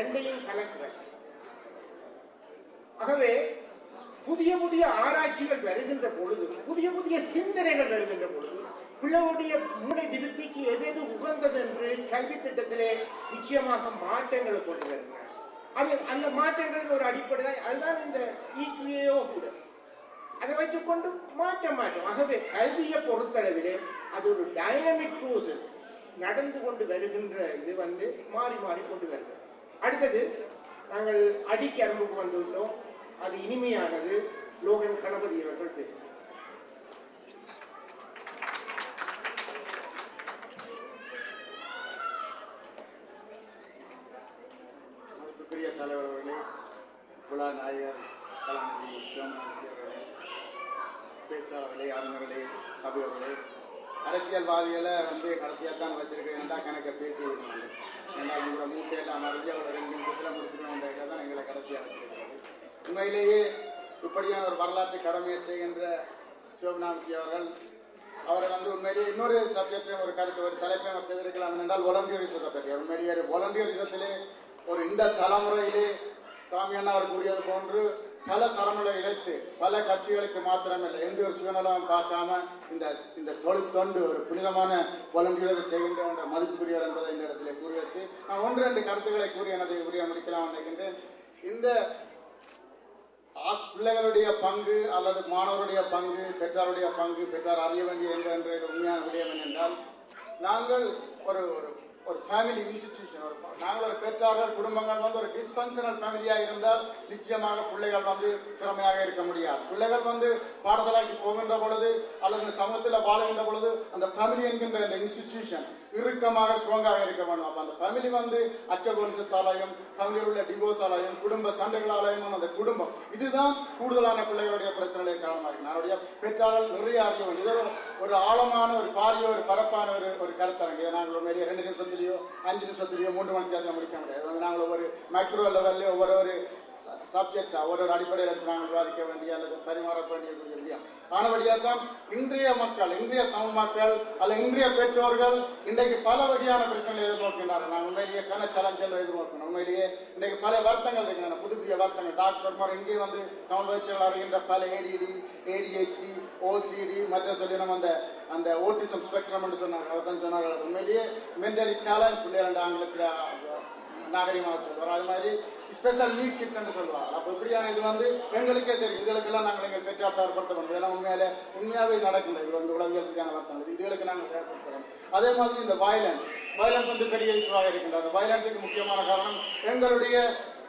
ரெண்டையும் கலக்கிறது ஆகவே புதிய புதிய ஆராய்ச்சிகள் வருகின்ற பொழுது புதிய புதிய சிந்தனைகள் வருகின்ற பொழுது பிள்ளைகளுடைய மூளை விருத்திக்கு எது எது உகந்தது என்று கல்வி திட்டத்திலே நிச்சயமாக மாற்றங்களை கொண்டு வருகிறார். அது அந்த மாற்றங்களின் ஒரு அடிப்படை அதுதான் இந்த ஈக்குவியோ கூட. அதை வைத்துக்கொண்டு மாற்ற மாட்டோம் ஆகவே கல்வியை பொறுத்தளவிலே அது ஒரு டைனமிக் ப்ரோசஸ் நடந்து கொண்டு வருகின்ற இது வந்து மாறி மாறி கொண்டு வருகிறது. அடுத்தது நாங்கள் அடிக்கரம்புக்கு வந்துவிட்டோம். அது இனிமையானது. லோகன் கணபதி அவர்கள் பேசுகிறார். பெரிய தலைவர் அவர்களே குலா நாயகர் கலாநிதி சிவமூர்த்தி அவர்களே பேச்சாளர்களே அறிஞர்களே சபையவர்களே அரசியல்வாதிகளை வந்து கடைசியாக தான் வச்சிருக்கேன் தான் கணக்கை பேசி இருந்தாங்க ஏன்னா உங்களோட மூக்கையெல்லாம் அறிஞ்சு அவரோட ரெண்டு நிமிஷத்தில் முடிச்சுக்கணும் தான் எங்களை கடைசியாக வச்சிருக்காரு உண்மையிலேயே இப்படியான ஒரு வரலாற்று கடமையை செய்கின்ற சிவநாமிக்கு அவர்கள் அவரை வந்து உண்மையிலேயே இன்னொரு சப்ஜெக்டையும் ஒரு கருத்து ஒரு தலைப்பையும் அவர் செய்திருக்கலாம் என்றால் ஒலண்டியரிசத்தை பற்றி. உண்மையிலேயே ஒரு ஒலண்டியரிசத்திலே ஒரு இந்த தலைமுறையிலே சாமியான அவர் கூறியது போன்று பல தலைமுறை இழைத்து பல கட்சிகளுக்கு மாத்திரமில்லை எந்த ஒரு சுயநலமும் பார்க்காம இந்த இந்த தொழில் தொண்டு ஒரு புனிதமான ஒலண்டியரை செய்கின்ற என்ற மதிப்புக்குரியவர் என்பதை இந்த இடத்திலே கூறி நான் ஒன்று ரெண்டு கருத்துக்களை கூறி எனது உரிய முடிக்கலாம் நினைக்கின்றேன் இந்த பிள்ளைகளுடைய பங்கு அல்லது மாணவருடைய பங்கு பெற்றாருடைய பங்கு பெற்றார் அறிய வேண்டிய என்ற உண்மையான விடயம் என்றால் நாங்கள் ஒரு ஒரு ஒரு ஃபேமிலி இன்ஸ்டிடியூஷன் ஒரு நாங்கள் ஒரு பெற்றார்கள் குடும்பங்கள் வந்து ஒரு டிஸ்பங்ஷனல் ஃபேமிலியாக இருந்தால் நிச்சயமாக பிள்ளைகள் வந்து திறமையாக இருக்க முடியாது. பிள்ளைகள் வந்து பாடசாலைக்கு போகின்ற பொழுது அல்லது சமூகத்தில் வாழுகின்ற பொழுது அந்த ஃபேமிலி என்கின்ற இந்த இன்ஸ்டிடியூஷன் இறுக்கமாக ஸ்ட்ராங்காக இருக்க வேண்டும். அப்போ அந்த ஃபேமிலி வந்து அக்கபோலிசத்தாலையும் ஃபேமிலியில் உள்ள டிவோர்ஸாலையும் குடும்ப சண்டைகளாலையும் அந்த குடும்பம். இதுதான் கூடுதலான பிள்ளைகளுடைய பிரச்சனைகளுக்கு காரணமாக இருக்கு. நம்முடைய பெற்றார்கள் நிறைய அறிய வேண்டியது ஒரு- ஆழமான ஒரு பாரிய ஒரு பரப்பான ஒரு ஒரு கருத்தரங்கு நாங்கள் ஒரு ரெண்டு நிமிஷத்துலையோ அஞ்சு நிமிஷத்துலையோ மூன்று மணி நேரத்தில் முடிக்க முடியாது. வந்து நாங்கள் ஒவ்வொரு மைக்ரோ லெவல்ல ஒவ்வொரு ஒரு சப்ஜெக்ட்ஸா ஒரு ஒரு அடிப்படையில் நாங்கள் விவாதிக்க வேண்டிய அல்லது பரிமாற வேண்டிய கூடிய முடியும் ஆனபடியாக தான் இன்றைய மக்கள் இன்றைய தமிழ் மக்கள் அல்ல இன்றைய பெற்றோர்கள் இன்றைக்கு பல வகையான பிரச்சனைகளை எதிர்நோக்கின்றார்கள். நான் உண்மையிலேயே கன சலஞ்சல் எதிர்நோக்கணும். உண்மையிலேயே இன்றைக்கு பல வருத்தங்கள் இருக்கின்றன. புது புதிய வருத்தங்கள். டாக்டர் இங்கே வந்து தமிழ் வைத்தியர்கள் அறிகின்ற பல ஏடிடி ஏடிஹெச்டி ஓசிடி மற்ற சொல்லி நம்ம அந்த அந்த ஓட்டிசம் ஸ்பெக்ட்ரம் என்று சொன்னாங்க. அவர் தான் சொன்னார்கள். உண்மையிலேயே மென்டலி சேலஞ்ச் பிள்ளைகள் ஆங்கிலத்தில் நாகரிகமாக சொல்லுவார். அது மாதிரி ஸ்பெஷல் நீட் கிட்ஸ் என்று சொல்லுவாங்க அப்போ இப்படியான இது வந்து எங்களுக்கே தெரியும். இதுகளுக்கெல்லாம் நாங்கள் எங்கள் பெற்றார் தயார்படுத்த முடியும் ஏன்னா உண்மையிலே உண்மையாகவே நடக்கின்றது இது வந்து உலகியலுக்கான வார்த்தை இது இதுகளுக்கு நாங்கள் தயார்படுத்துகிறோம் அதே மாதிரி இந்த வயலன்ஸ் வயலன்ஸ் வந்து பெரிய இஷ்யூவாக இருக்கின்றது. அந்த வயலன்ஸுக்கு முக்கியமான காரணம் எங்களுடைய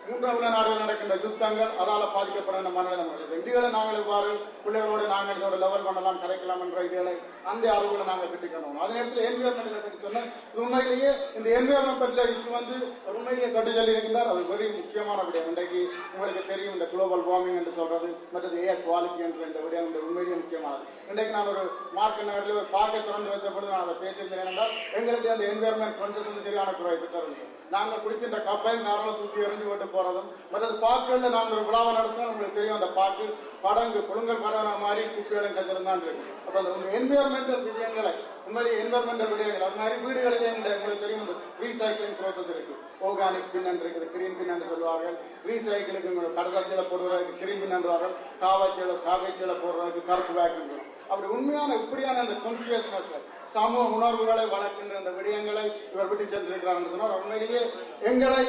மூன்றாம் நாடுகள் நடக்கின்ற யுத்தங்கள் அதால பாதிக்கப்படுகின்ற மனநிலை இதுகளை நாங்கள் இவ்வாறு பிள்ளைகளோடு நாங்கள் இதோட லெவல் பண்ணலாம் கலைக்கலாம் என்ற இதுகளை அந்த அளவுகளை நாங்கள் பெற்றுக்கணும். அதே நேரத்தில் என்விரான்மெண்ட் பற்றி சொன்னேன் இது உண்மையிலேயே இந்த என்விரான்மெண்ட் பற்றிய இஷ்யூ வந்து உண்மையிலேயே தொட்டு சொல்லி இருக்கின்றார். அது வெரி முக்கியமான விடயம். இன்றைக்கு உங்களுக்கு தெரியும் இந்த குளோபல் வார்மிங் என்று சொல்றது மற்றது ஏர் குவாலிட்டி என்ற இந்த விடயம் இந்த உண்மையிலேயே முக்கியமானது. இன்றைக்கு நான் ஒரு மார்க்கெட் நகரில் ஒரு பார்க்கை திறந்து வைத்த பொழுது நான் அதை பேசியிருந்தேன். என்றால் எங்களுக்கு அந்த என்விரான்மெண்ட் கான்சியஸ் வந்து சரியான குறை பெற்று நாங்கள் குடிக்கின்ற கப்பையும் நேரம் தூக்கி எறிஞ்சு போட்டு போறதும் மற்றது பாக்குகளில் நாங்கள் ஒரு விழாவை நடத்தினா நம்மளுக்கு தெரியும் அந்த பாக்கு படங்கு புழுங்கல் படம் மாதிரி குப்பையிடம் கஞ்சிடம் தான் இருக்கு அப்ப அந்த என்விரான்மெண்டல் விஷயங்களை உண்மையிலே என்விரான்மெண்டல் விடயங்கள் அது மாதிரி வீடுகளிலே உங்களுக்கு தெரியும் ரீசைக்கிளிங் ப்ராசஸ் இருக்கு. ஆர்கானிக் பின் இருக்குது கிரீம் பின் சொல்லுவார்கள். ரீசைக்கிளுக்கு உங்களுக்கு கடற்காட்சியில் போடுறதுக்கு கிரீம் பின் என்றார்கள். காவாச்சியில் காவேச்சியில் போடுறதுக்கு கருப்பு பேக் அப்படி உண்மையான இப்படியான அந்த கான்சியஸ்னஸ் சமூக உணர்வுகளை வளர்க்கின்ற அந்த விடயங்களை இவர் விட்டு சென்றிருக்கிறார் சொன்னார். உண்மையிலேயே எங்களை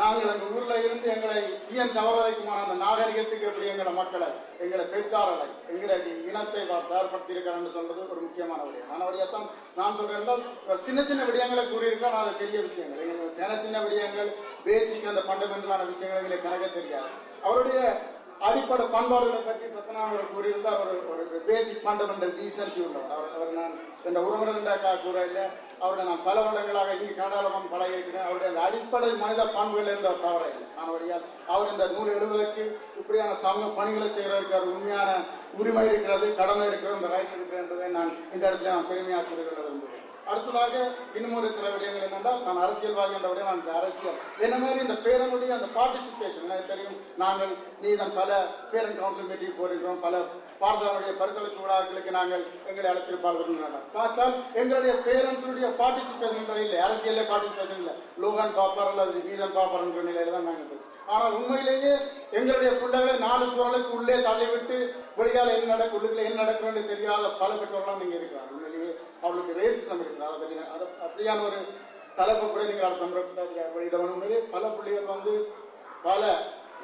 நாங்கள் அந்த ஊர்ல இருந்து எங்களை சிஎன் தவறவைக்குமான அந்த நாகரிகத்துக்கு எப்படி எங்களை மக்களை எங்களை பெற்றார்களை எங்களை இனத்தை தயார்படுத்தி சொல்றது ஒரு முக்கியமான விடயம். ஆனால் தான் நான் சொல்றேன் சின்ன சின்ன விடயங்களை கூறியிருக்கேன் அது பெரிய விஷயங்கள். எங்களுக்கு சின்ன சின்ன விடயங்கள் பேசிக் அந்த பண்டமெண்டலான விஷயங்கள் எங்களுக்கு கணக்க தெரியாது. அவருடைய அடிப்படை பண்பாடுகளை பற்றி பத்தனாவர் கூறியிருந்தார். அவர் ஒரு பேசிக் ஃபண்டமெண்டல் டீசன்சி உள்ளவர். அவர் அவர் நான் இந்த உறவினருண்டாக்கா கூற இல்லை அவரை நான் பல வருடங்களாக இங்கே கனடாலமாக பழகிருக்கிறேன் அவருடைய அந்த அடிப்படை மனித பண்புகள் இருந்த தவற இல்லை ஆனபடியால் அவர் இந்த நூல் எழுதுவதற்கு இப்படியான சமூக பணிகளை செய்கிறதற்கு அவர் உண்மையான உரிமை இருக்கிறது கடமை இருக்கிறது இந்த ரைட்ஸ் இருக்கிறது என்பதை நான் இந்த இடத்துல நான் பெருமையாக கூறுகிறேன். விரும்புகிறேன் அடுத்ததாக இன்னமொரு சில விடயங்கள் என்னென்றால் நான் அரசியல்வாதி என்ற விட நான் அரசியல். என்ன மாதிரி இந்த பேரனுடைய அந்த பார்ட்டிசிபேஷன் எனக்கு தெரியும் நாங்கள் நீதன் பல பேரன் கவுன்சில் மீட்டிங் போயிருக்கிறோம் பல பாடசாலையுடைய பரிசளிப்பு விழாக்களுக்கு நாங்கள் எங்களை அழைத்திருப்பார்கள் பார்த்தால் எங்களுடைய பேரன்ஸுடைய பார்ட்டிசிபேஷன் இல்லை அரசியலே பார்ட்டிசிபேஷன் இல்லை. லோகன் பாப்பர் அல்லது நீதன் பாப்பர் என்ற நிலையில தான் நாங்கள் ஆனால் உண்மையிலேயே எங்களுடைய பிள்ளைகளை நாலு சூழலுக்கு உள்ளே தள்ளிவிட்டு வெளியால் என்ன நடக்கும் உள்ளுக்குள்ள என்ன நடக்கும்னு தெரியாத பல பெற்றோர்களாக நீங்கள் இருக்கிறாங்க அவளுக்கு ரேசிசம் இருக்கிறார் அதை அதை அப்படியான ஒரு தலைப்பு கூட நீங்கள் அடுத்த வெளியிட பல பிள்ளைகள் வந்து பல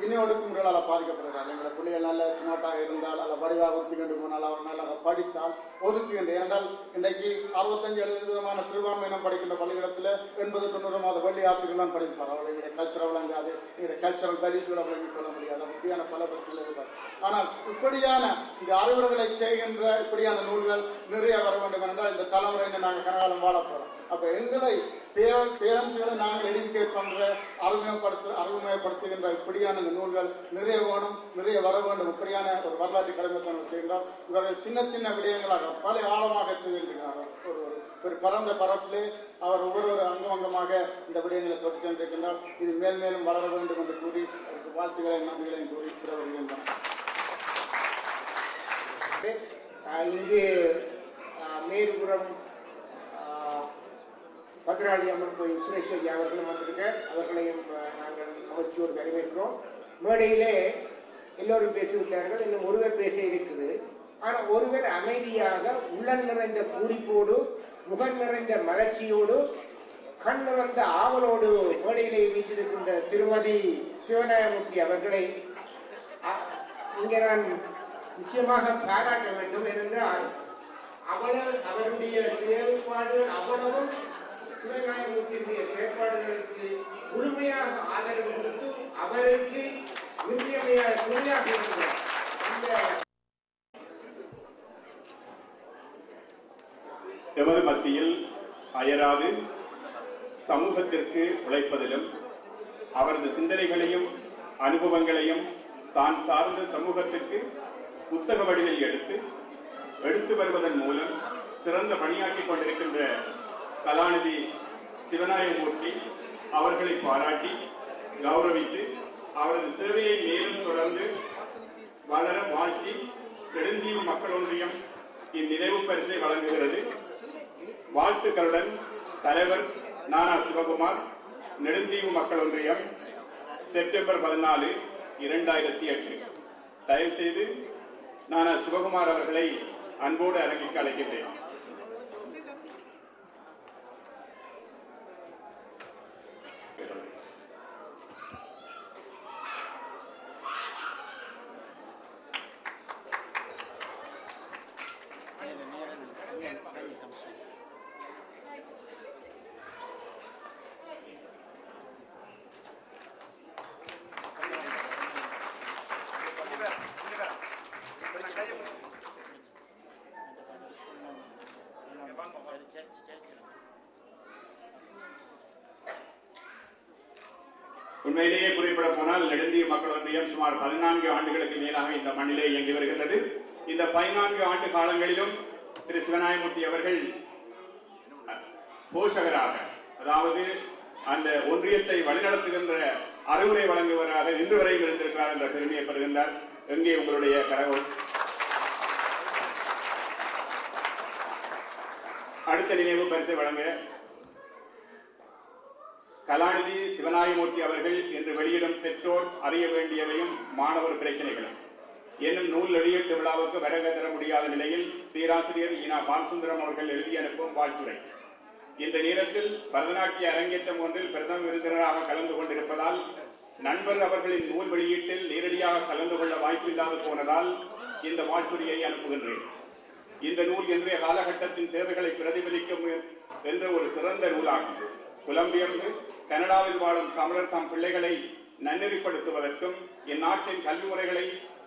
இனி ஒடுக்குமுறைகளால் பாதிக்கப்படுகிறார். எங்களை பிள்ளைகள் நல்ல ஸ்மார்ட்டாக இருந்தால் அல்ல வடிவாக ஒதுக்கி கொண்டு போனால் அவர் நல்லா படித்தால் ஒதுக்குகின்ற ஏனென்றால் இன்றைக்கு அறுபத்தஞ்சு எழுபது விதமான சிறுபான்மையினம் படிக்கின்ற பள்ளிக்கூடத்தில் எண்பது தொண்ணூறு மாத வள்ளி தான் படிப்பார். அவர்களுடைய கல்ச்சரை விளங்காது எங்களுடைய கல்ச்சரல் வேல்யூஸ்களை விளங்கிக் கொள்ள முடியாது. அப்படியான பல பிரச்சனைகள் இருப்பார். ஆனால் இப்படியான இந்த அறிவுரைகளை செய்கின்ற இப்படியான நூல்கள் நிறைய வர வேண்டும் என்றால் இந்த தலைமுறையினை நாங்கள் கனகாலம் வாழ போகிறோம் எங்களை பேரண்ட்ஸ்களை நாங்கள் எடுக்கேட் பண்ற அறிமுகப்படுத்து அறிமுகப்படுத்துகின்ற இப்படியான இந்த நூல்கள் நிறைய வேணும் நிறைய வர வேண்டும். இப்படியான ஒரு வரலாற்று கடமைத்தனம் செய்கின்றார் இவர்கள் சின்ன சின்ன விடயங்களாக பல ஆழமாக செய்கின்றார்கள் ஒரு ஒரு ஒரு பரந்த பரப்பிலே அவர் ஒவ்வொரு ஒரு அங்கம் அங்கமாக இந்த விடயங்களை தொட்டு சென்றிருக்கின்றார். இது மேல் மேலும் வளர வேண்டும் என்று கூறி அவருக்கு வாழ்த்துக்களை நன்றிகளையும் கூறி பெற வருகின்றனர் இங்கு மேற்புறம் பத்ராளி அம்மன் கோயில் சுரேஸ்வரி அவர்களும் வந்திருக்க அவர்களையும் நாங்கள் மகிழ்ச்சியோடு வரவேற்கிறோம். மேடையிலே எல்லோரும் பேசிவிட்டார்கள். இன்னும் ஒருவர் பேச இருக்குது ஆனால் ஒருவர் அமைதியாக உள்ளம் நிறைந்த பூரிப்போடு முகம் நிறைந்த மலர்ச்சியோடு கண் நிறைந்த ஆவலோடு மேடையிலே வீட்டிருக்கின்ற திருமதி சிவநாயமூர்த்தி அவர்களை இங்கே நான் நிச்சயமாக பாராட்ட வேண்டும். ஏனென்றால் அவள் அவருடைய செயல்பாடு அவ்வளவும் சிவநாயகத்தினுடைய செயற்பாடுகளுக்கு முழுமையாக ஆதரவு கொடுத்து அவருக்கு இன்றியமையாத துணையாக இருக்கிறார். அந்த எமது மத்தியில் அயராது சமூகத்திற்கு உழைப்பதிலும் அவரது சிந்தனைகளையும் அனுபவங்களையும் தான் சார்ந்த சமூகத்திற்கு புத்தக வடிவில் எடுத்து எடுத்து வருவதன் மூலம் சிறந்த பணியாற்றிக் கொண்டிருக்கின்ற கலாநிதி சிவநாயகமூர்த்தி அவர்களை பாராட்டி கௌரவித்து அவரது சேவையை மேலும் தொடர்ந்து வளர வாழ்த்தி நெடுந்தீவு மக்கள் ஒன்றியம் இந்நினைவு பரிசை வழங்குகிறது. வாழ்த்துக்களுடன் தலைவர் நானா சிவகுமார் நெடுந்தீவு மக்கள் ஒன்றியம் செப்டம்பர் பதினாலு இரண்டாயிரத்தி எட்டு. தயவுசெய்து நானா சிவகுமார் அவர்களை அன்போடு அரங்கிற்கு அழைக்கின்றேன். உண்மையிலேயே குறிப்பிட போனால் நெடுந்திய மக்கள் ஒன்றியம் சுமார் பதினான்கு ஆண்டுகளுக்கு மேலாக இந்த மண்ணிலே இயங்கி வருகின்றது. இந்த பதினான்கு ஆண்டு காலங்களிலும் திரு சிவநாயமூர்த்தி அவர்கள் போஷகராக அதாவது அந்த ஒன்றியத்தை வழிநடத்துகின்ற அறிவுரை வழங்குவராக இன்று வரையும் இருந்திருக்கிறார் என்ற பெருமையை பெறுகின்றார். எங்கே உங்களுடைய கரகம்? அடுத்த நினைவு பரிசை வழங்க கலாநிதி சிவநாயமூர்த்தி அவர்கள் இன்று வெளியிடும் பெற்றோர் அறிய வேண்டியவையும் மாணவர் பிரச்சனைகளும் என்னும் நூல் வெளியீட்டு விழாவுக்கு வருகை தர முடியாத நிலையில் பேராசிரியர் ஈனா பாலசுந்தரம் அவர்கள் எழுதி அனுப்பும் வாழ்த்துரை இந்த நேரத்தில் பரதநாட்டிய அரங்கேற்றம் ஒன்றில் பிரதம விருந்தினராக கலந்து கொண்டிருப்பதால் நண்பர் அவர்களின் நூல் வெளியீட்டில் நேரடியாக கலந்து கொள்ள வாய்ப்பு இல்லாது போனதால் இந்த வாழ்த்துறையை அனுப்புகின்றேன். இந்த நூல் இன்றைய காலகட்டத்தின் தேவைகளை பிரதிபலிக்கும் என்ற ஒரு சிறந்த நூலாகும். புலம்பெயர்ந்து கனடாவில் வாழும் தமிழர் தம் பிள்ளைகளை நன்னெறிப்படுத்துவதற்கும் இந்நாட்டின் கல்வி முறைகளை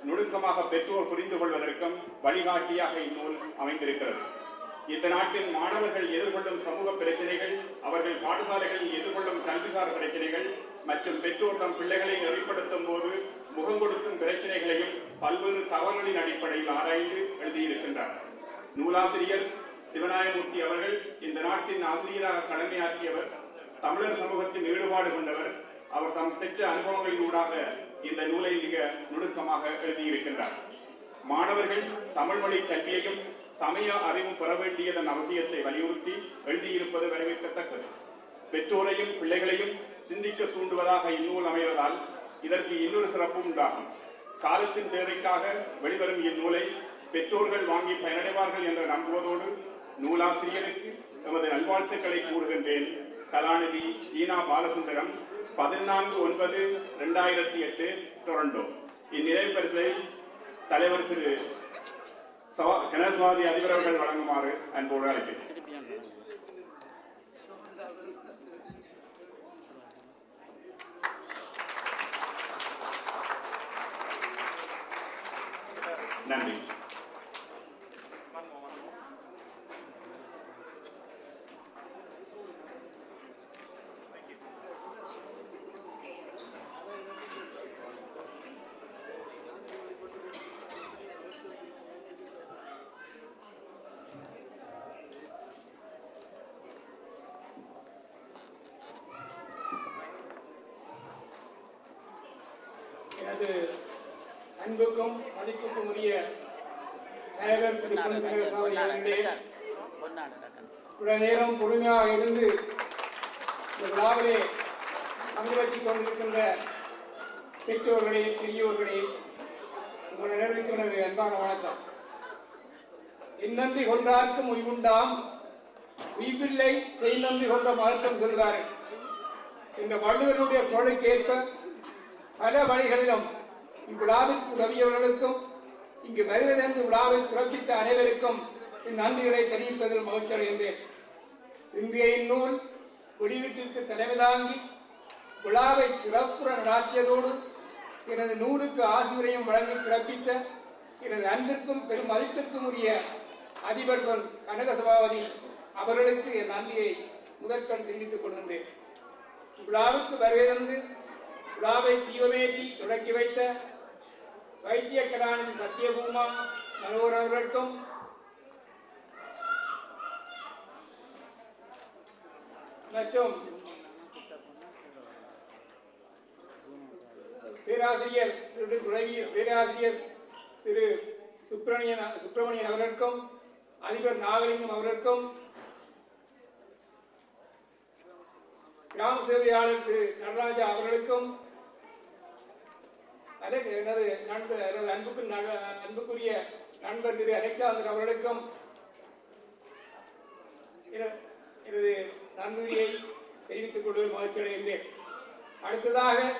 நுணுக்கமாக பெற்றோர் புரிந்து கொள்வதற்கும் வழிகாட்டியாக இந்நூல் அமைந்திருக்கிறது. இந்த நாட்டின் மாணவர்கள் எதிர்கொள்ளும் சமூக பிரச்சனைகள் அவர்கள் பாடசாலைகளில் எதிர்கொள்ளும் கல்விசார் பிரச்சனைகள் மற்றும் பெற்றோர் தம் பிள்ளைகளை நெறிப்படுத்தும் போது முகம் கொடுக்கும் பிரச்சனைகளையும் பல்வேறு தவறுகளின் அடிப்படையில் ஆராய்ந்து எழுதியிருக்கின்றார். நூலாசிரியர் சிவநாயமூர்த்தி அவர்கள் இந்த நாட்டின் ஆசிரியராக கடமையாற்றியவர் தமிழர் சமூகத்தின் ஈடுபாடு கொண்டவர் அவர் தம் பெற்ற அனுபவங்களினூடாக இந்த நூலை மிக நுணுக்கமாக எழுதியிருக்கின்றார். மாணவர்கள் தமிழ் மொழி கல்வியையும் சமய அறிவும் பெற வேண்டியதன் அவசியத்தை வலியுறுத்தி எழுதியிருப்பது வரவேற்கத்தக்கது. பெற்றோரையும் பிள்ளைகளையும் சிந்திக்க தூண்டுவதாக இந்நூல் அமைவதால் இதற்கு இன்னொரு சிறப்பும் உண்டாகும். காலத்தின் தேவைக்காக வெளிவரும் இந்நூலை பெற்றோர்கள் வாங்கி பயனடைவார்கள் என்ற நம்புவதோடு நூலாசிரியருக்கு எமது நல்வாழ்த்துக்களை கூறுகின்றேன். கலாநிதி ஈனா பாலசுந்தரம் பதினான்கு ஒன்பது ரெண்டாயிரத்தி எட்டு டொரண்டோ. இந்நினைவு பரிசை தலைவர் திரு சவா- அதிபர் அவர்கள் வழங்குமாறு அன்போடு அழைக்கிறேன் நன்றி எனது அன்புக்கும் மதிப்புக்கும் உரிய தலைவர் இவ்வளவு நேரம் பொறுமையாக இருந்து இந்த விழாவிலே பங்கு வச்சுக் கொண்டிருக்கின்ற பெற்றோர்களே பெரியோர்களே உங்கள் நினைவுக்கு எனது அன்பான வணக்கம். இன்னந்தி கொன்றார்க்கும் உய்வுண்டாம் உய்வில்லை செய்நந்தி கொன்ற மருத்துவம் சொல்கிறார்கள் இந்த வள்ளுவனுடைய குரலுக்கேற்ப பல வழிகளிலும் இவ்விழாவிற்கு உதவியவர்களுக்கும் இங்கு வருவதென்று விழாவை சிறப்பித்த அனைவருக்கும் என் நன்றிகளை தெரிவிப்பதில் மகிழ்ச்சி அடைகின்றேன் இன்றைய இந்நூல் வெளியீட்டிற்கு தலைமை தாங்கி விழாவை சிறப்புற நடாத்தியதோடு எனது நூலுக்கு ஆசிரியரையும் வழங்கி சிறப்பித்த எனது அன்பிற்கும் பெரும் மதிப்பிற்கும் உரிய அதிபர்கள் கனக சபாபதி அவர்களுக்கு என் நன்றியை முதற்கண் தெரிவித்துக் கொள்கின்றேன். விழாவுக்கு வருவதென்று விழாவை தீபமேற்றி தொடக்கி வைத்த வைத்திய கலாநிதி சத்யபூமா மனோர் அவர்களுக்கும் மற்றும் பேராசிரியர் திரு துறவி பேராசிரியர் திரு சுப்பிரமணியன் சுப்பிரமணியன் அவர்களுக்கும் அதிபர் நாகலிங்கம் அவர்களுக்கும் கிராம சேவையாளர் திரு நடராஜா அவர்களுக்கும் அதற்கு எனது நண்பர் எனது அன்புக்கு அன்புக்குரிய நண்பர் திரு அலெக்சாந்தர் அவர்களுக்கும் என- எனது நன்மையை தெரிவித்துக் கொள்வதில் மகிழ்ச்சி அடைகின்றேன். அடுத்ததாக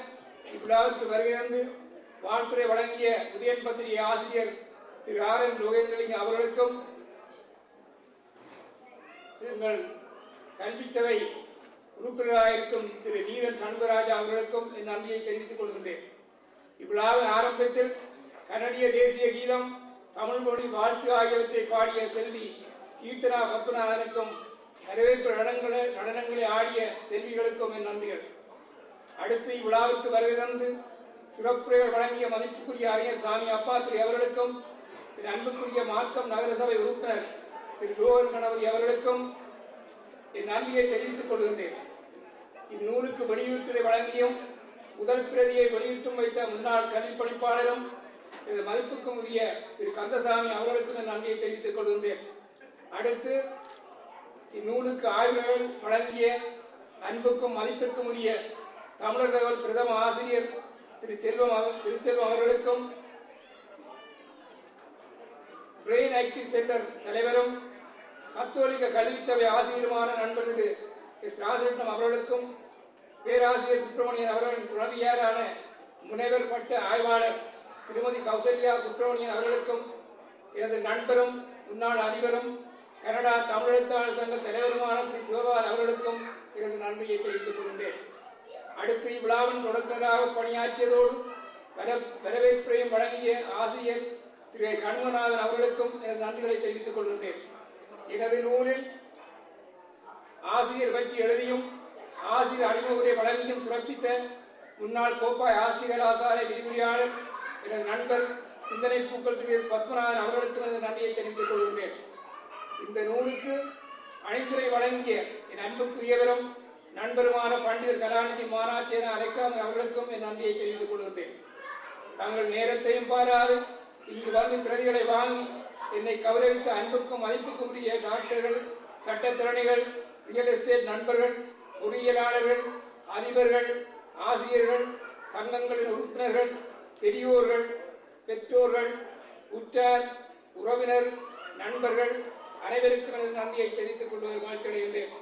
இவ்விழாவிற்கு வருகிறது வாழ்த்துறை வழங்கிய உதயன் பத்திரிகை ஆசிரியர் திரு ஆர் என் லோகேந்திரலிங்க அவர்களுக்கும் எங்கள் கல்விச்சபை உறுப்பினராக இருக்கும் திரு நீரன் சண்முகராஜா அவர்களுக்கும் என் நன்றியை தெரிவித்துக் கொள்கின்றேன். இவ்விழாவின் ஆரம்பத்தில் கனடிய தேசிய கீதம் தமிழ் மொழி வாழ்த்து ஆகியவற்றை பாடிய செல்வி கீர்த்தனா பத்மநாதனுக்கும் வரவேற்பு நடனங்களை நடனங்களை ஆடிய செல்விகளுக்கும் என் நன்றிகள். அடுத்து இவ்விழாவிற்கு வருகை தந்து சிறப்புரைகள் வழங்கிய மதிப்புக்குரிய அறிஞர் சாமி அப்பாத்திரி அவர்களுக்கும் என் அன்புக்குரிய மார்க்கம் நகரசபை உறுப்பினர் திரு ரோகன் கணபதி அவர்களுக்கும் என் நன்றியை தெரிவித்துக் கொள்கின்றேன். இந்நூலுக்கு வெளியீட்டுரை வழங்கியும் முதல் பிரதியை வெளியிட்டும் வைத்த முன்னாள் கல்விப்பணிப்பாளரும் மதிப்புக்கும் உரிய திரு கந்தசாமி அவர்களுக்கும் நன்றியை தெரிவித்துக் கொள்கின்றேன். அடுத்து இந்நூலுக்கு ஆய்வுகள் வழங்கிய அன்புக்கும் மதிப்பிற்கும் உரிய தமிழர் தகவல் பிரதம ஆசிரியர் திரு செல்வம் திருச்செல்வம் அவர்களுக்கும் பிரெயின் ஆக்டிவ் சென்டர் தலைவரும் கத்தோலிக்க கல்வி சபை ஆசிரியருமான நண்பர் திரு எஸ் ராசரட்னம் அவர்களுக்கும் பேராசிரியர் சுப்பிரமணியன் அவர்களின் துணவியாரான முனைவர் பட்ட ஆய்வாளர் திருமதி கௌசல்யா சுப்பிரமணியன் அவர்களுக்கும் எனது நண்பரும் முன்னாள் அதிபரும் கனடா தமிழெழுத்தாளர் சங்க தலைவருமான திரு. சிவபால் அவர்களுக்கும் எனது நன்மையை தெரிவித்துக் கொள்கின்றேன். அடுத்து இவ்விழாவின் தொடக்கராக பணியாற்றியதோடு வர வரவேற்பையும் வழங்கிய ஆசிரியர் திரு. சண்முகநாதன் அவர்களுக்கும் எனது நன்றிகளை தெரிவித்துக் கொள்கின்றேன். எனது நூலில் ஆசிரியர் பற்றி எழுதியும் ஆசிரியர் அறிமுகத்தை வழங்கியும் சிறப்பித்த முன்னாள் கோப்பாய் ஆசிரியர் ஆசாரிய விரிவுரையாளர் எனது நண்பர் சிந்தனை பூக்கள் திரு எஸ். பத்மநாதன் அவர்களுக்கும் எனது நன்றியை தெரிவித்துக் கொள்கின்றேன் இந்த நூலுக்கு அணிந்துரை வழங்கிய என் அன்புக்குரியவரும் நண்பருமான பண்டிதர் கலாநிதி மானாச்சேன அலெக்சாந்தர் அவர்களுக்கும் என் நன்றியை தெரிவித்துக் கொள்கின்றேன் தங்கள் நேரத்தையும் பாராது இங்கு வந்து பிரதிகளை வாங்கி என்னை கௌரவித்த அன்புக்கும் மதிப்புக்கும் உரிய டாக்டர்கள் சட்டத்திறனிகள் ரியல் எஸ்டேட் நண்பர்கள் பொறியியலாளர்கள் அதிபர்கள் ஆசிரியர்கள் சங்கங்களின் உறுப்பினர்கள் பெரியோர்கள் பெற்றோர்கள் உற்றார் உறவினர் நண்பர்கள் அனைவருக்கும் எனது நன்றியை தெரிவித்துக் கொள்வதில் மகிழ்ச்சி அடைகின்றேன்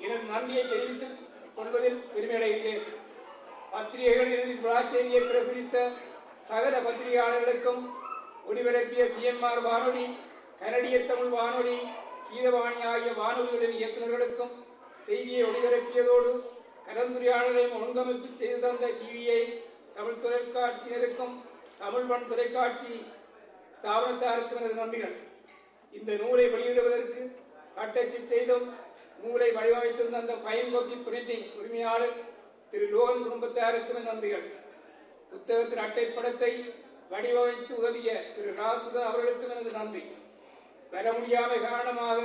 எனது நன்றியை தெரிவித்துக் கொள்வதில் பெருமையடைகின்றேன் பத்திரிகைகள் இறுதி விழா செய்தியை பிரசுரித்த சகல பத்திரிகையாளர்களுக்கும் ஒளிபரப்பிய சிஎம்ஆர் வானொலி கனடிய தமிழ் வானொலி கீதவாணியாகிய வானொலிகளின் இயக்குநர்களுக்கும் செய்தியை ஒளிபரப்பியதோடு கலந்துரையாடலையும் ஒழுங்கமைப்பு செய்து தந்த டிவியை தமிழ் தொலைக்காட்சியினருக்கும் தமிழ் மண் தொலைக்காட்சி ஸ்தாபனத்தாருக்கும் எனது நன்றிகள். இந்த நூலை வெளியிடுவதற்கு தட்டச்சு செய்தும் நூலை வடிவமைத்து தந்த பயன் கோப்பி பிரிண்டிங் உரிமையாளர் திரு லோகன் குடும்பத்தாருக்கும் நன்றிகள். புத்தகத்தின் அட்டைப்படத்தை வடிவமைத்து உதவிய திரு ராசுதன் அவர்களுக்கும் எனது நன்றி. வர முடியாமை காரணமாக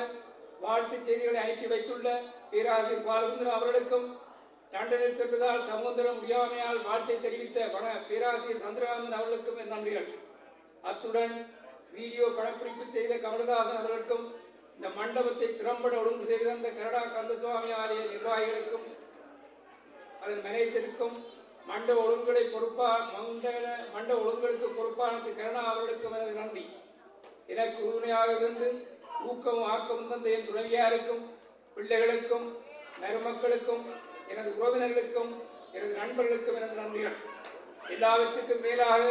வாழ்த்துச் செய்திகளை அனுப்பி வைத்துள்ள பேராசிரியர் பாலகுந்தர் அவர்களுக்கும் லண்டனில் சென்றதால் சமுத்திரம் முடியாமையால் வாழ்த்தை தெரிவித்த வன பேராசிரியர் சந்திரகாந்தன் அவர்களுக்கும் நன்றிகள். அத்துடன் வீடியோ படப்பிடிப்பு செய்த கமலதாசன் அவர்களுக்கும் இந்த மண்டபத்தை திறம்பட ஒழுங்கு செய்து தந்த கனடா கந்தசுவாமி ஆலய நிர்வாகிகளுக்கும் அதன் மேனேஜருக்கும் மண்ட ஒழுங்குகளை பொறுப்பா மண்டல மண்ட ஒழுங்குகளுக்கு பொறுப்பான திரு கருணா அவர்களுக்கும் எனது நன்றி. எனக்கு உறுதுணையாக இருந்து ஊக்கமும் ஆக்கமும் தந்த என் துணைவியாருக்கும் பிள்ளைகளுக்கும் மருமக்களுக்கும் எனது உறவினர்களுக்கும் எனது நண்பர்களுக்கும் எனது நன்றிகள் எல்லாவற்றுக்கும் மேலாக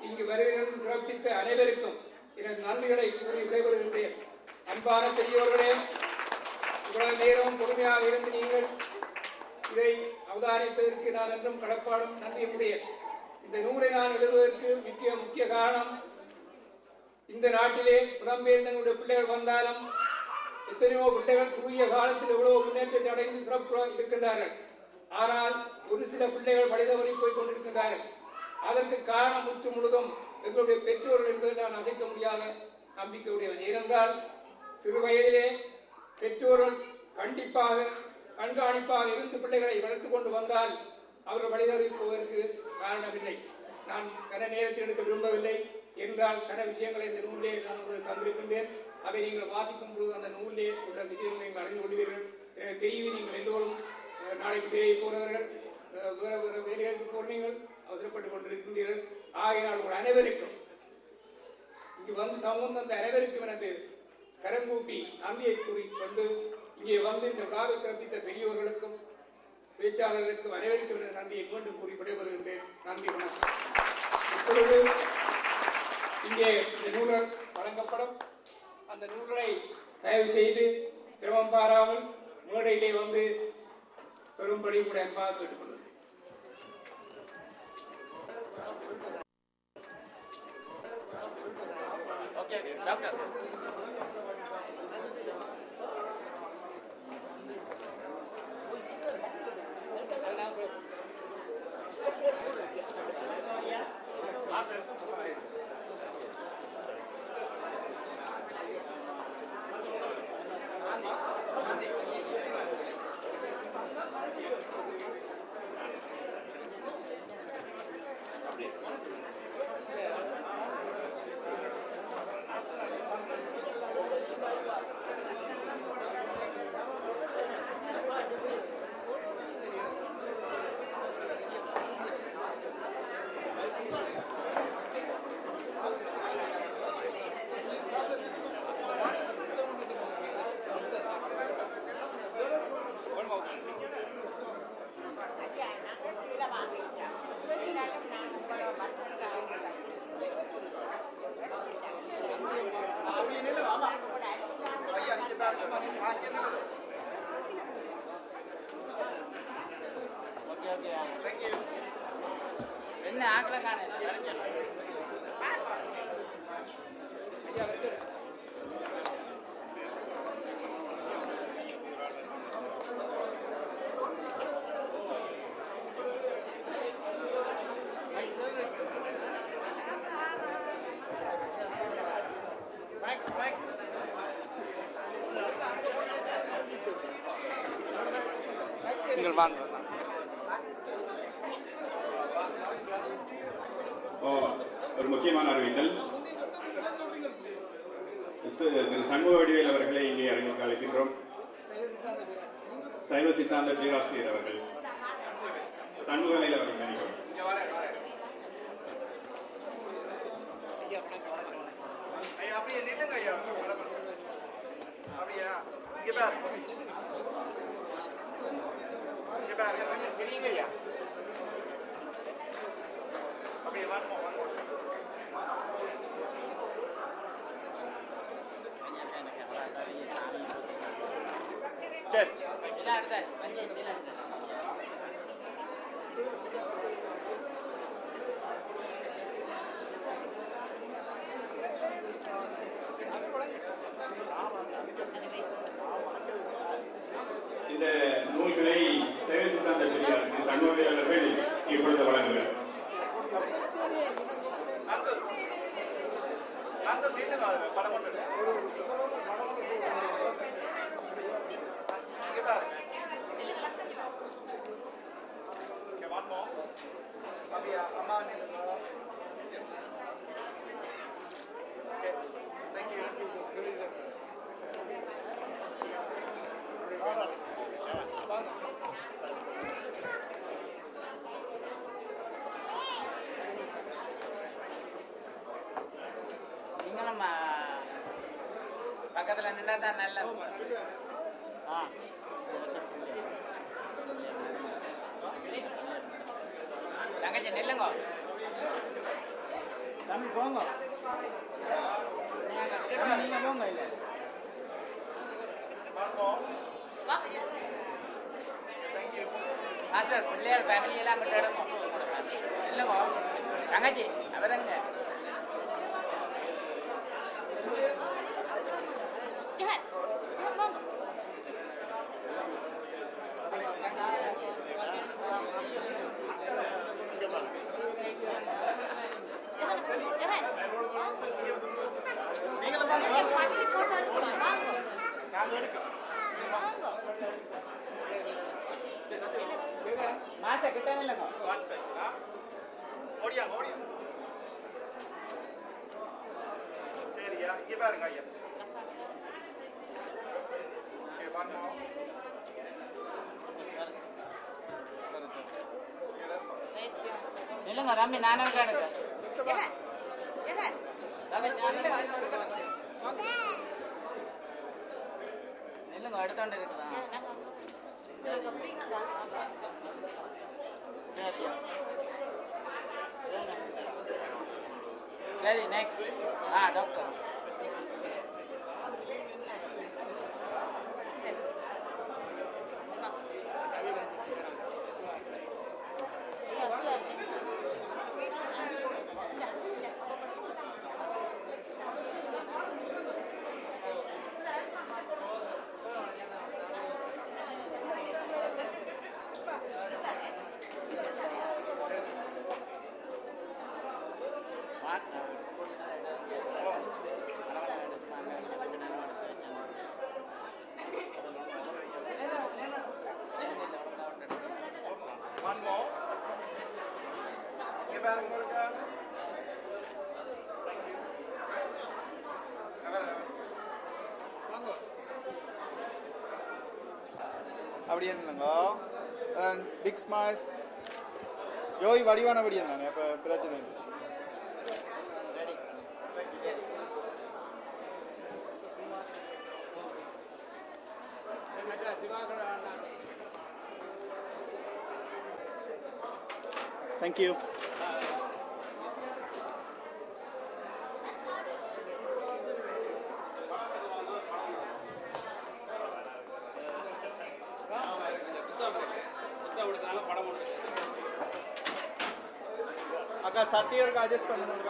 இங்கு வருகிறது சிறப்பித்த அனைவருக்கும் எனது நன்றிகளை கூறி விடைபெறுகின்றேன். அன்பான பெரியவர்களே இவ்வளவு நேரம் பொறுமையாக இருந்து நீங்கள் இதை அவதானித்ததற்கு நான் என்றும் கடப்பாடும் நன்றியுடையேன் இந்த நூலை நான் எழுதுவதற்கு முக்கிய முக்கிய காரணம் இந்த நாட்டிலே புலம்பெயர்ந்தனுடைய பிள்ளைகள் வந்தாலும் எத்தனையோ பிள்ளைகள் குறுகிய காலத்தில் எவ்வளவு முன்னேற்றத்தை அடைந்து சிறப்பு இருக்கின்றார்கள். ஆனால் ஒரு சில பிள்ளைகள் வழிதவறி போய் கொண்டிருக்கின்றார்கள். அதற்கு காரணம் முற்று முழுதும் எங்களுடைய பெற்றோர்கள் என்பதை நான் அசைக்க முடியாத நம்பிக்கை ஏனென்றால் சிறு வயதிலே பெற்றோர்கள் கண்டிப்பாக கண்காணிப்பாக இருந்து பிள்ளைகளை வளர்த்துக் கொண்டு வந்தால் அவர்கள் வழிதவறி போவதற்கு காரணமில்லை. நான் கன நேரத்தில் எடுக்க விரும்பவில்லை. என்றால் கட விஷயங்களை இந்த நூலிலே நான் உங்களுக்கு தந்திருக்கின்றேன். அதை நீங்கள் வாசிக்கும் பொழுது அந்த நூலிலே உள்ள விஷயங்களை நீங்கள் அறிந்து கொள்வீர்கள். தெரியுது தெரியும் நீங்கள் எல்லோரும் நாளைக்கு வேலை போறவர்கள் வேற வேற வேலைகளுக்கு போறீர்கள் அவசரப்பட்டுக் கொண்டிருக்கின்றீர்கள். ஆகையினால் உங்கள் அனைவருக்கும் இங்கு வந்து சமூகம் தந்த அனைவருக்கும் எனது கரங்கூப்பி நன்றியை கூறிக்கொண்டு இங்கே வந்து இந்த விழாவை சிறப்பித்த பெரியோர்களுக்கும் பேச்சாளர்களுக்கும் அனைவருக்கும் எனது நன்றியை மீண்டும் கூறி விடைபெறுகின்றேன். நன்றி வணக்கம். இப்பொழுது இங்கே இந்த நூலர் வழங்கப்படும். அந்த நூல்களை தயவு செய்து சிரமம் பாராமல் மேடையிலே வந்து பெரும்படி கூட அன்பாக கேட்டுக்கொள்கிறேன். என்ன ஆக்கல காணே ஐயா வருகிறார். நீங்கள் வாங்க ஓ, ஒரு முக்கியமான அறிவித்தல் மிஸ்டர் திரு சண்முக வடிவேல் அவர்களை இங்கே அறிவிக்க அழைக்கின்றோம் சைவ சித்தாந்த பேராசிரியர் அவர்கள் சண்முகவேல் அவர்கள் நினைக்கிறோம் ஐயா அப்படியே நில்லுங்க ஐயா. அப்படியா இங்க பாரு. இங்க பாரு கொஞ்சம் சரிங்க ஐயா. அப்படியே வாங்க வாங்க சரி இந்த நூல்களை சைவ சித்தாந்த பெரியார் திரு சண்முகவேல் அவர்கள் இப்பொழுது வழங்குகிறார் அங்கிள் அங்கிள் நில்லுங்க அது படம் ஒன்று இங்க பாரு இங்க வாங்க அப்படியா அம்மா நில்லுங்க ஓகே தேங்க்யூ நீங்களும் ஆ, நின்றா தான் நல்ல தங்கச்சி நில்லுங்க. தம்பி போங்க. நீங்க போங்க இல்ல. தேங்க்யூ மாஸ்டர் பிள்ளையார் ஃபேமிலி எல்லாம் விட்டு எடுங்க இல்லைங்க தங்கச்சி அவரங்க நீங்களும் வாங்க நாங்க எடுக்கிறோம் மாச கிட்ட இல்லைங்க ஒன் செகண்ட் ஆ ஓடியாங்க ஓடியாங்க சரியா இங்க பாருங்க ஐயா ஓகே ஒன் மோர் ரம்மி நானும் நில்லுங்க எடுத்தோண்டு இருக்குதான் சரி நெக்ஸ்ட் ஆ டாக்டர் ஒன் மோர் இங்க பாருங்க இருக்கா தேங்க்யூ அவர் அப்படி என்னங்க பிக் ஸ்மைல் யோய் வடிவானபடி தானே அப்போ பிரச்சனை இல்லை. ரெடி சரி vayas para el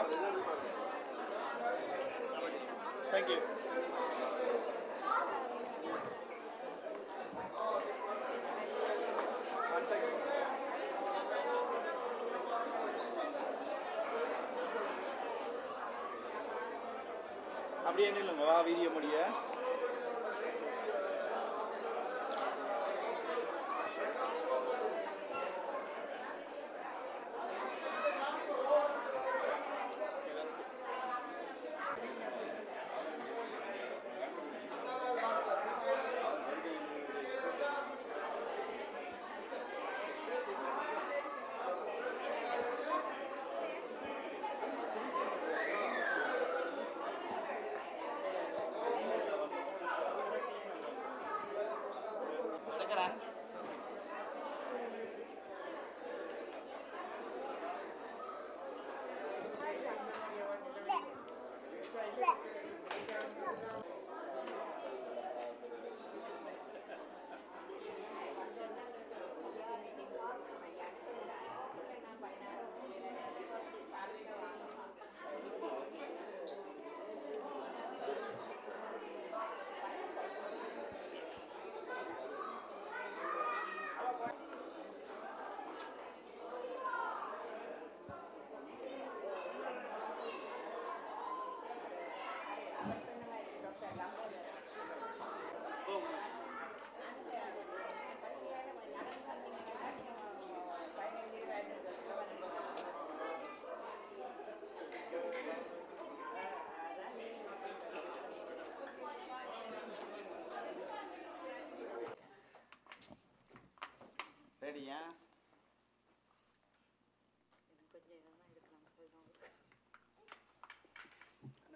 சரியா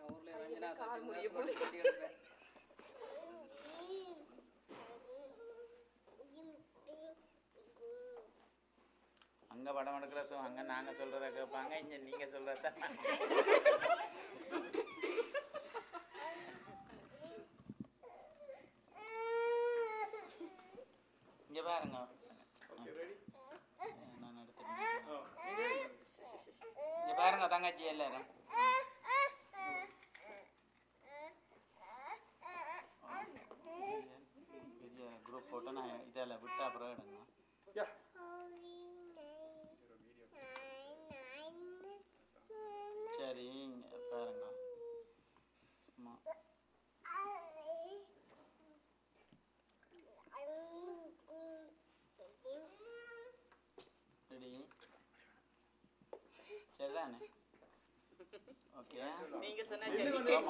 ஊர்ல ரஞ்சனா அங்க படம் எடுக்கிற சோ அங்க நாங்க சொல்றத கேட்பாங்க இங்க நீங்க சொல்றத. இங்க பாருங்க நான் எடுத்துக்கிறேன். இங்க பாருங்க தங்கச்சி எல்லாரும்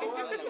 Oh, well,